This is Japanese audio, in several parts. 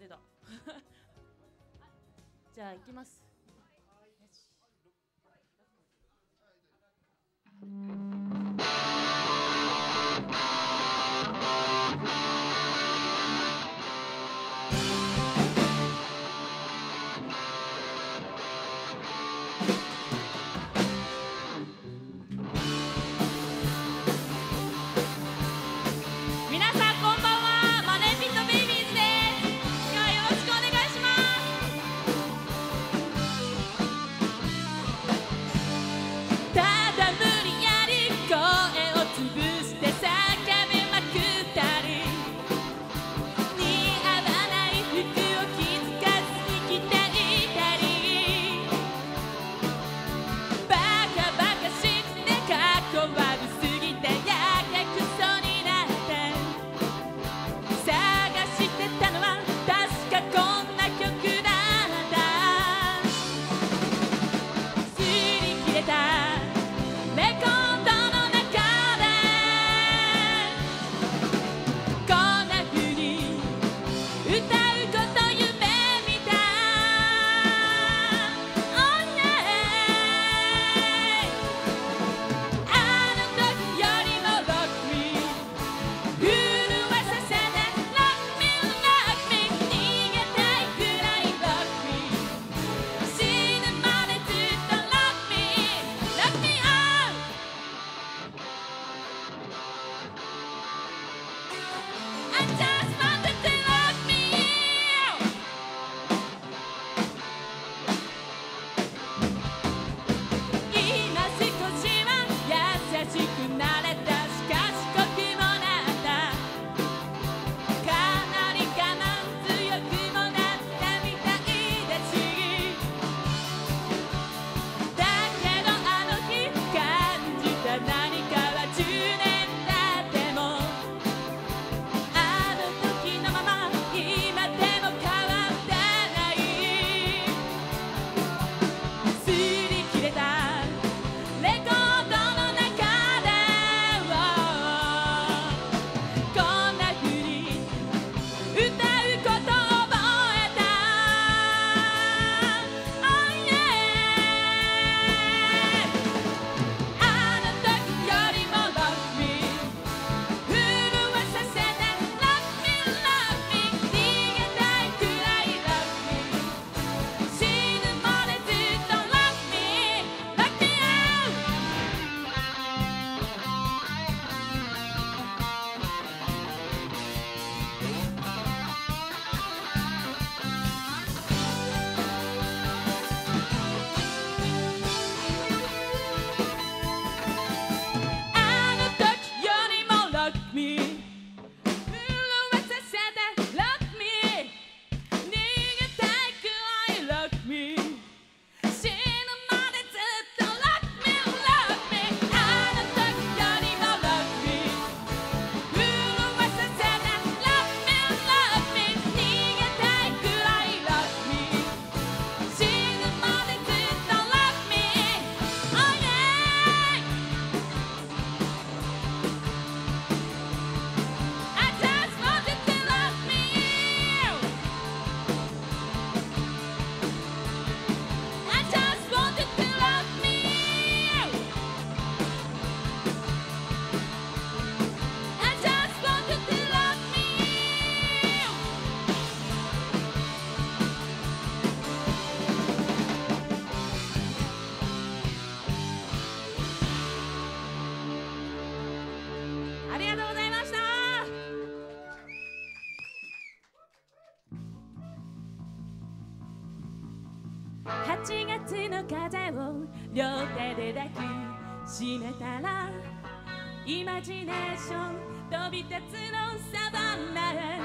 出た じゃあ行きます。うん風を両手で抱きしめたらイマジネーション飛び立つのサバンナへ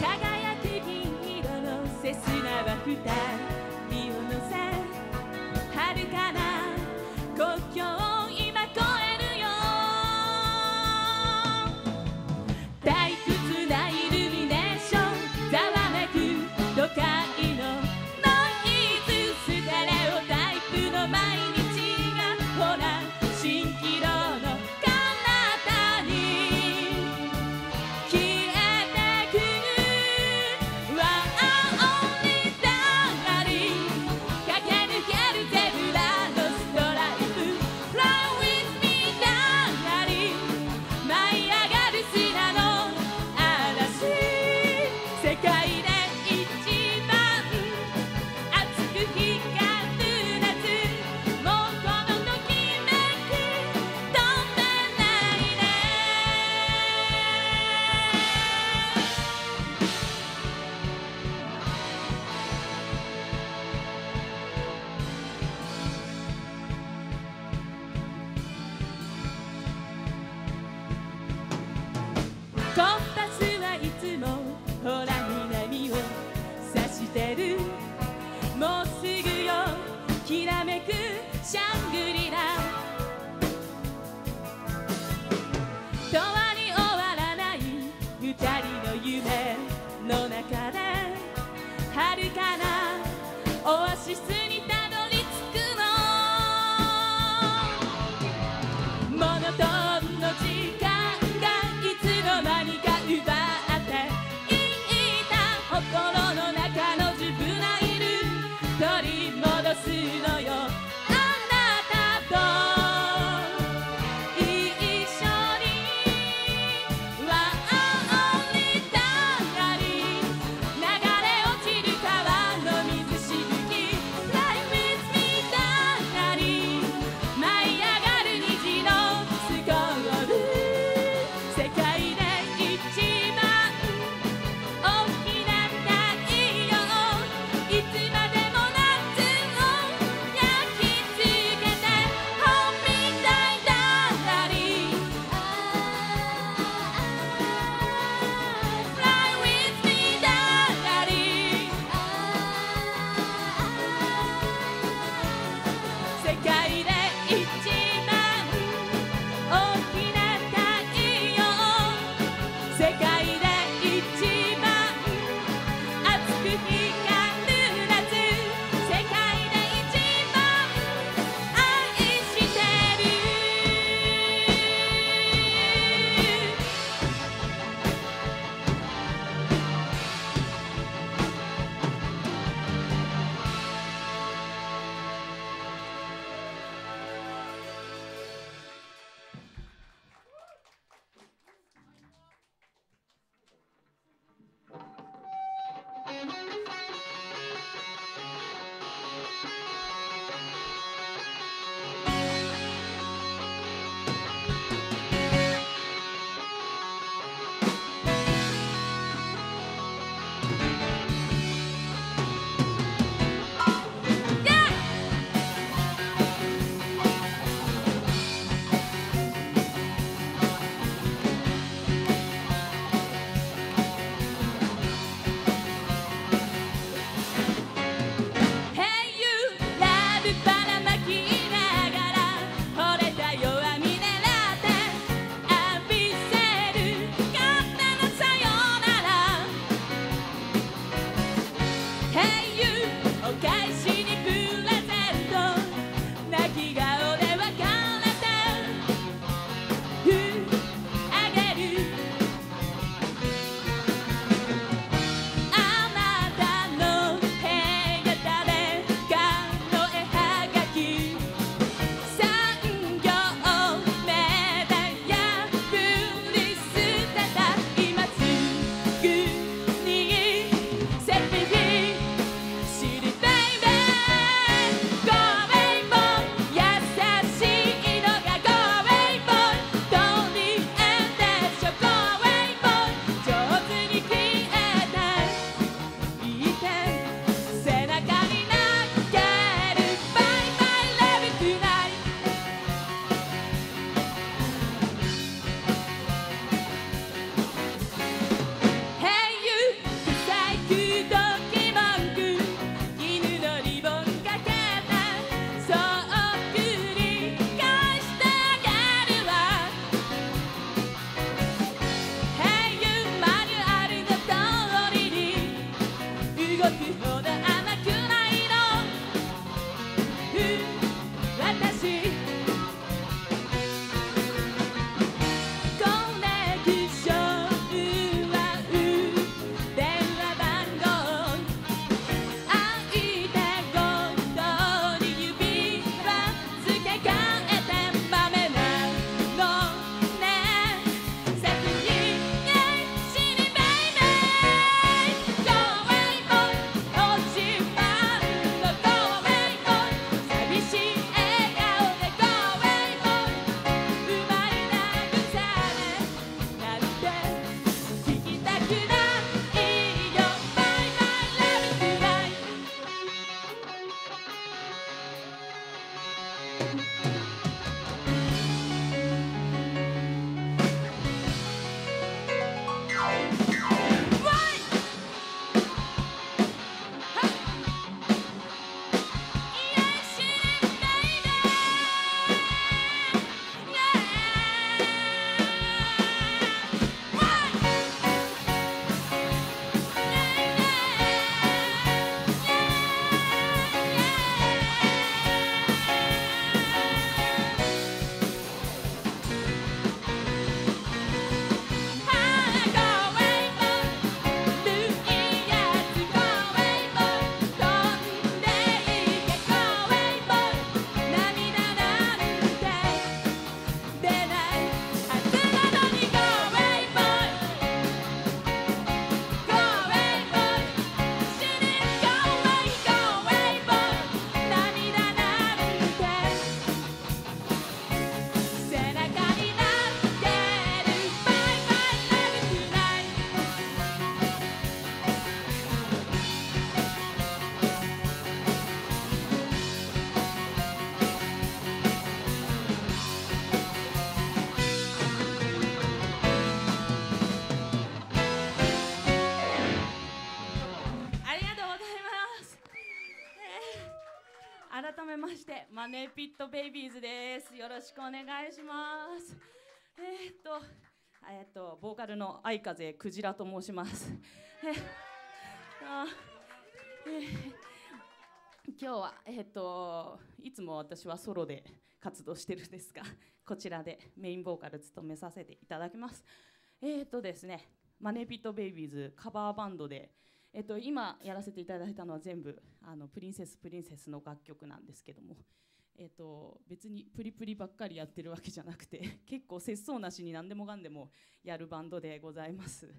輝く銀色のセスナは二人ましてマネーピットベイビーズです。よろしくお願いします。えー、っとえー、っとボーカルの相風クジラと申します。えあえー、今日はえー、っといつも私はソロで活動してるんですがこちらでメインボーカル務めさせていただきます。えー、っとですねマネーピットベイビーズカバーバンドでえっと、今やらせていただいたのは全部あのプリンセスプリンセスの楽曲なんですけども、えっと、別にプリプリばっかりやってるわけじゃなくて 結構節操なしに何でもかんでもやるバンドでございます。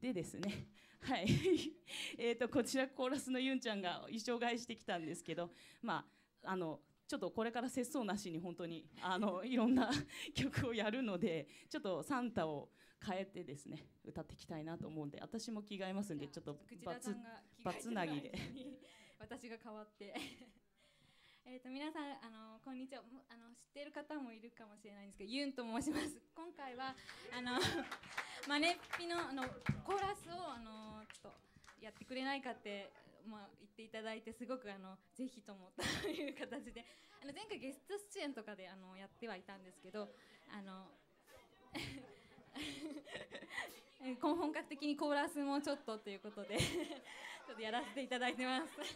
でですね はい。えっとこちらコーラスのユンちゃんが衣装替えしてきたんですけどまああのちょっとこれから節操なしに本当にあのいろんな曲をやるのでちょっとサンタを変えてですね歌っていきたいなと思うんで私も着替えますんでちょっとバツバツなぎで。私が変わって。えと皆さんあのこんにちは。あの知っている方もいるかもしれないんですけどユンと申します。今回はあのマネッピのあのコーラスをあのちょっとやってくれないかってまあ、言っていただいてすごくあのぜひと思ったという形であの前回ゲスト出演とかであのやってはいたんですけどあの本格的にコーラスもちょっとということで ちょっとやらせていただいてます。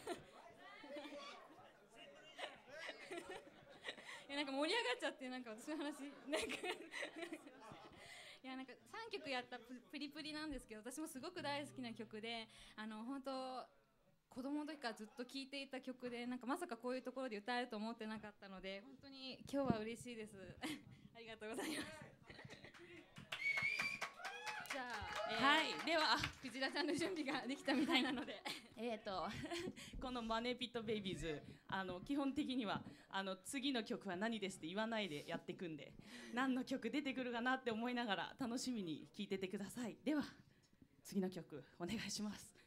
いやなんか盛り上がっちゃってなんか私の話なんか。いやなんか3曲やったプリプリなんですけど私もすごく大好きな曲であの本当子供の時からずっと聴いていた曲でなんかまさかこういうところで歌えると思ってなかったので本当に今日は嬉しいです。ありがとうございます。ゃあ、えー、はい。ではクジラちゃんの準備ができたみたいなので。えっと この「マネーピットベイビーズ」あの基本的にはあの次の曲は何ですって言わないでやっていくんで何の曲出てくるかなって思いながら楽しみに聴いててください。では次の曲お願いします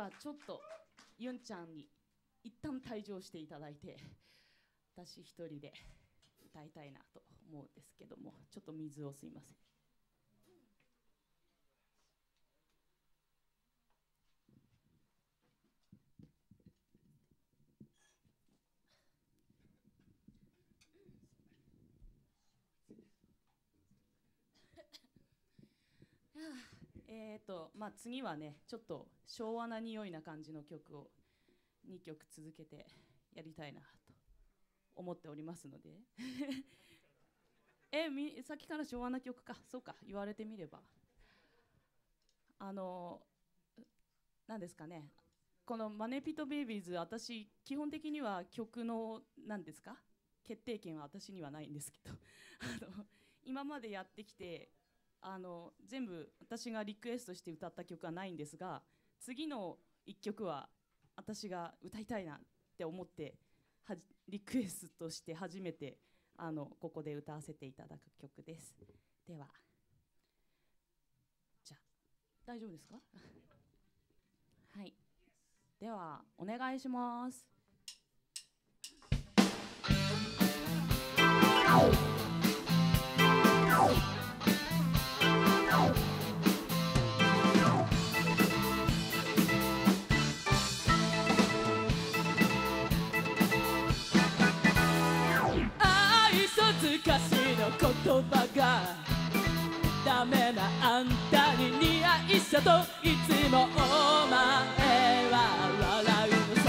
はちょっとユンちゃんに一旦退場していただいて私一人で歌いたいなと思うんですけどもちょっと水をすいません。えーとまあ、次はねちょっと昭和な匂いな感じの曲を2曲続けてやりたいなと思っておりますので。えみさっきから昭和な曲か。そうか。言われてみれば。あの何ですかね。この「マネピトベイビーズ」私基本的には曲の何ですか？決定権は私にはないんですけど。あの今までやってきてあの全部私がリクエストして歌った曲はないんですが次の1曲は私が歌いたいなって思ってはじリクエストして初めてあのここで歌わせていただく曲です。では。じゃあ大丈夫ですか？はい。ではお願いしますあんたに似合いさといつもお前は笑うのさ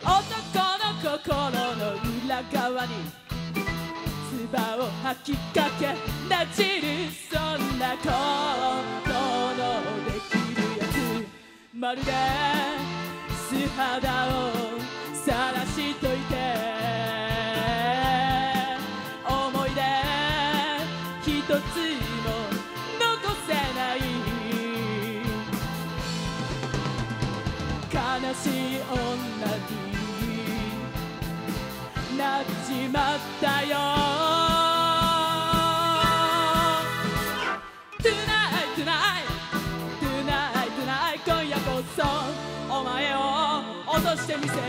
男の心の裏側に唾を吐きかけなじるそんなことのできるやつまるで素肌を晒しといてなっちまったよ Tonight, tonight, tonight, tonight 今夜こそお前を落としてみせる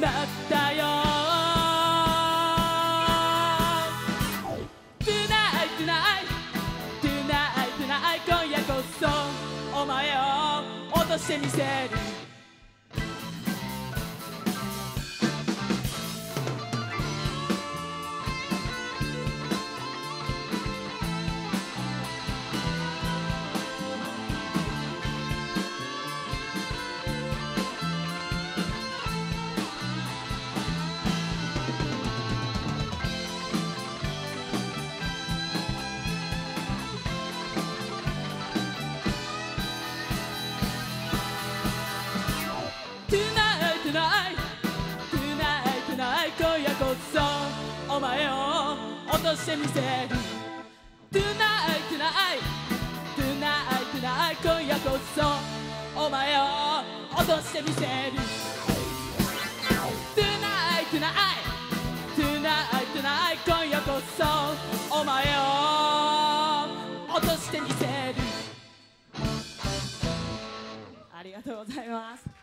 なっちまったよ Tonight, tonight, tonight, tonight 今夜こそお前を落としてみせる「そお前を落としてみせる」「Tonight, tonight, tonight, tonight 今夜こそお前を落としてみせる」「Tonight, tonight, tonight, tonight 今夜こそお前を落としてみせる」ありがとうございます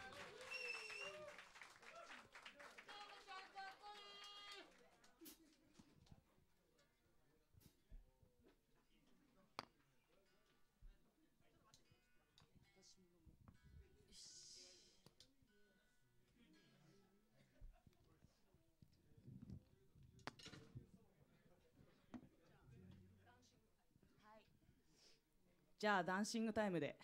じゃあダンシングタイムで。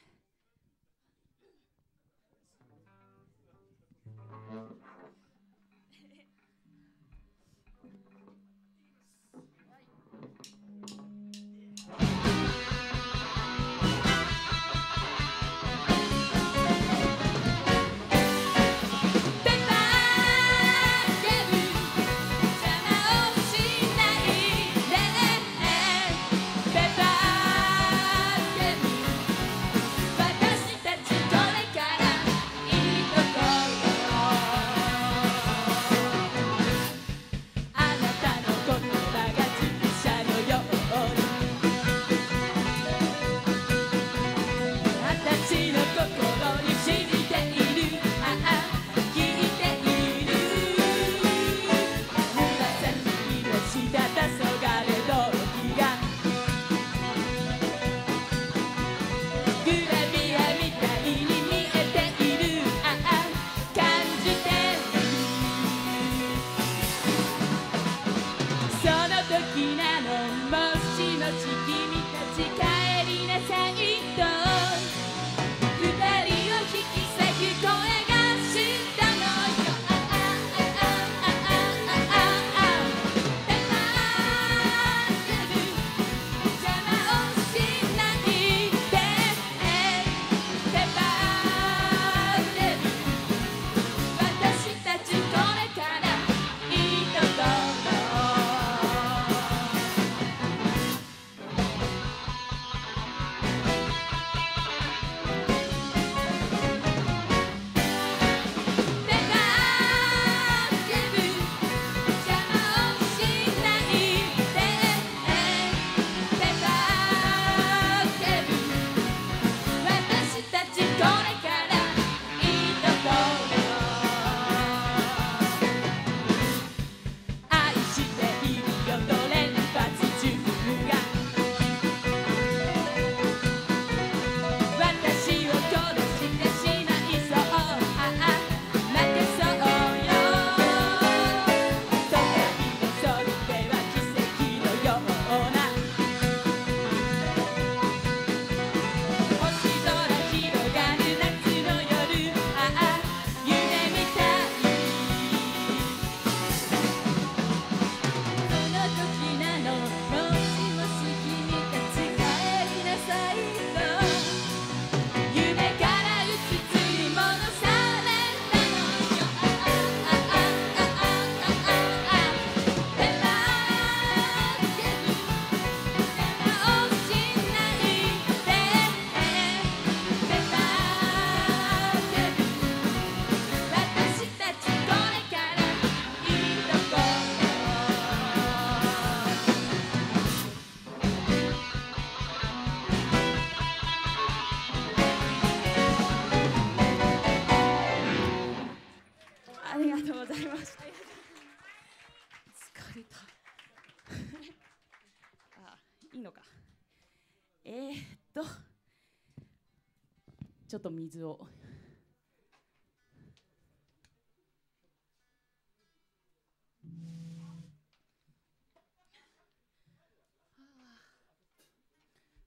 ちょっと水を。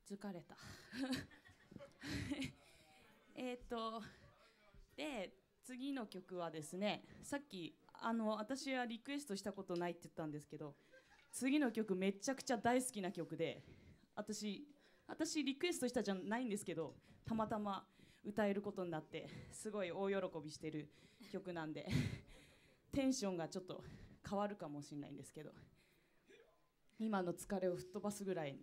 疲れた。えっとで次の曲はですねさっきあの私はリクエストしたことないって言ったんですけど次の曲めちゃくちゃ大好きな曲で私私リクエストしたじゃないんですけどたまたま歌えることになってすごい大喜びしてる曲なんでテンションがちょっと変わるかもしれないんですけど今の疲れを吹っ飛ばすぐらいに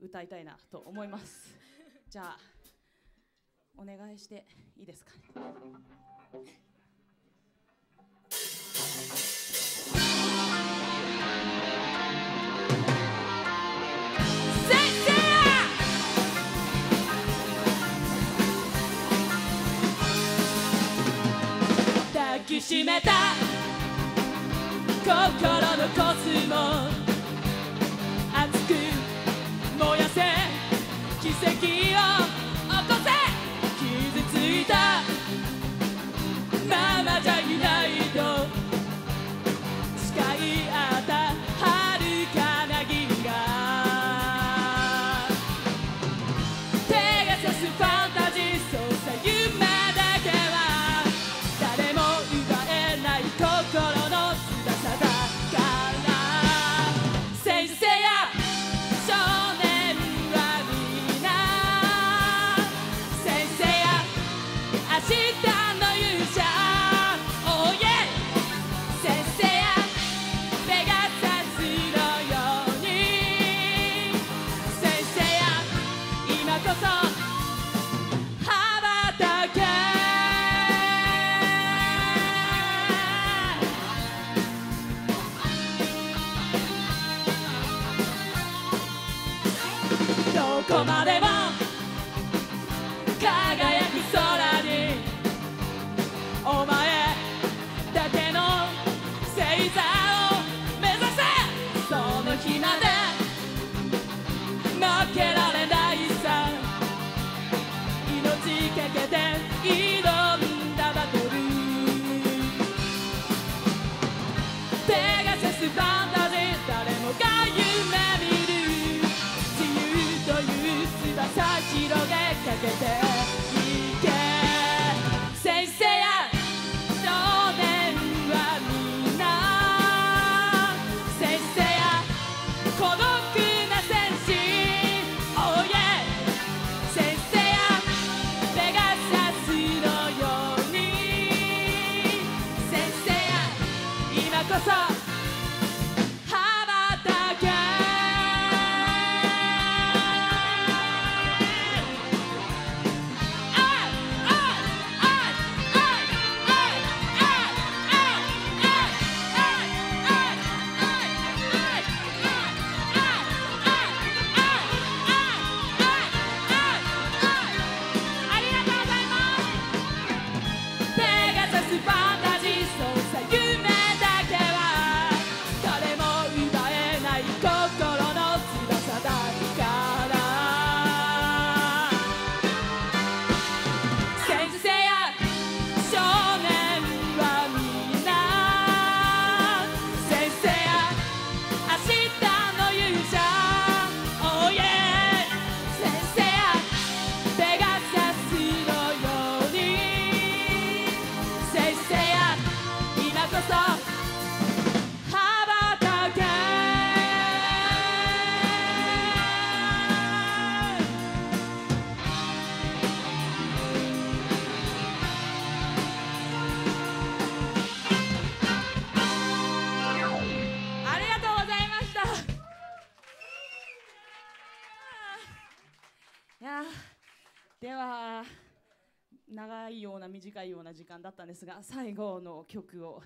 歌いたいなと思います。じゃあお願いしていいですかね？きしめた。心のコスモ。熱く燃やせ。奇跡を。日まで。負けられないさ。命かけて挑んだバトル。ペガサスファンタジー誰もが夢見る。自由という翼広げかけて。ったんですが最後の曲を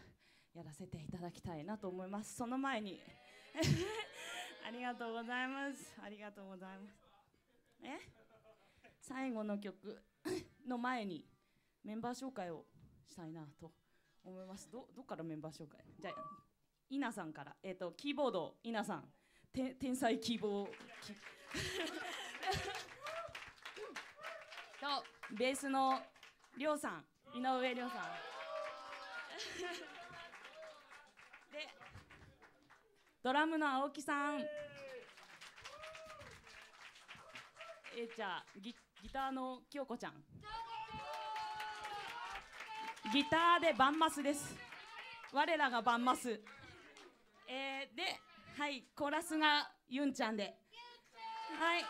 やらせていただきたいなと思います。その前に。ありがとうございます。ありがとうございます。え？最後の曲の前にメンバー紹介をしたいなと思います。どどっからメンバー紹介？じゃあ稲さんから、えー、とキーボード稲さん。て天才キーボーきと ベースのりょうさん井上りょうさん。でドラムの青木さん。えーじゃあギギターの京子ちゃん。ギターでバンマスです。我らがバンマス。えー、ではいコーラスがユンちゃんで。はい。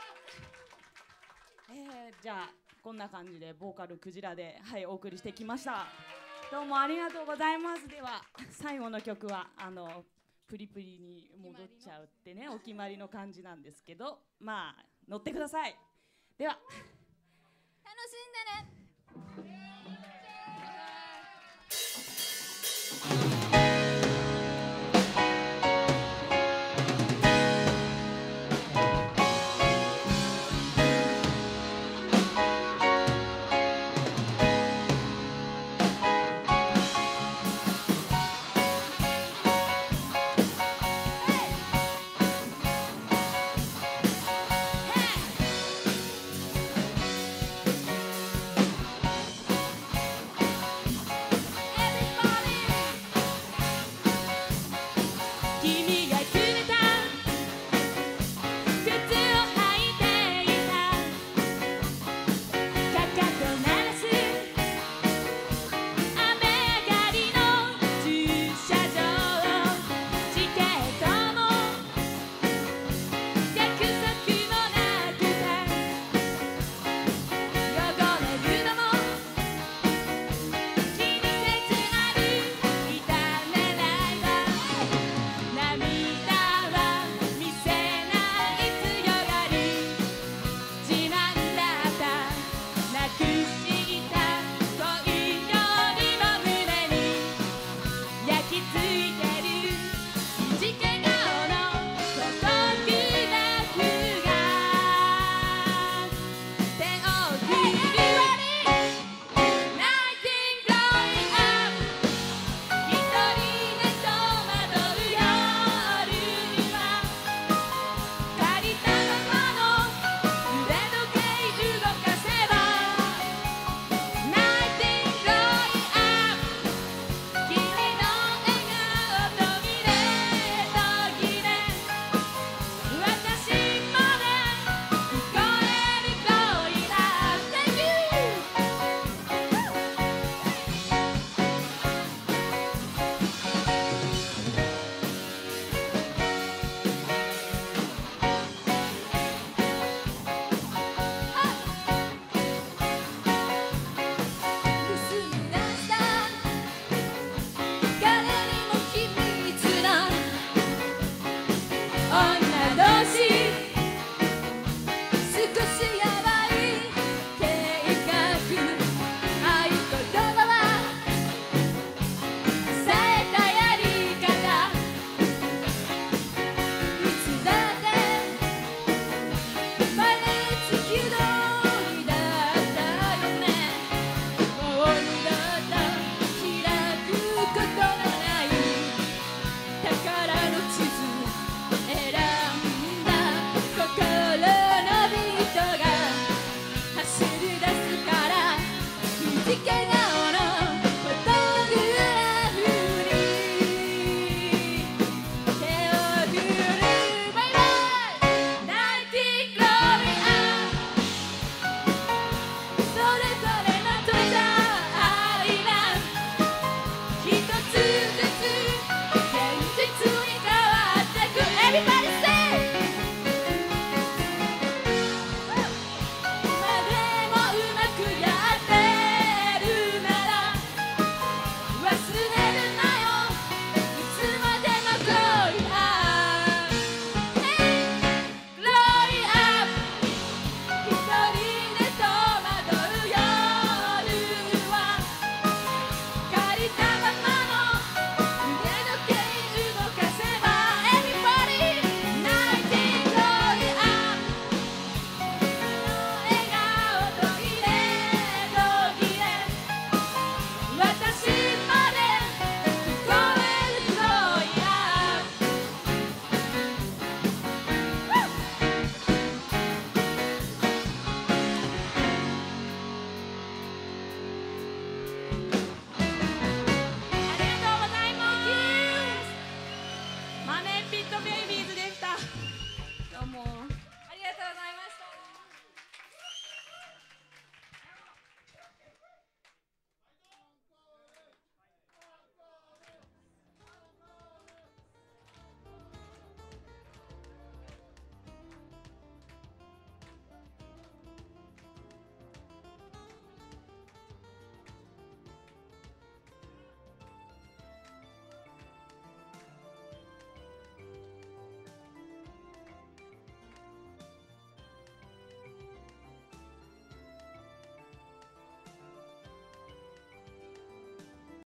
えー、じゃあこんな感じでボーカルクジラではいお送りしてきました。どうもありがとうございます。では最後の曲はあのプリプリに戻っちゃうってねお決まりの感じなんですけどまあ乗ってください。では。楽しんでね「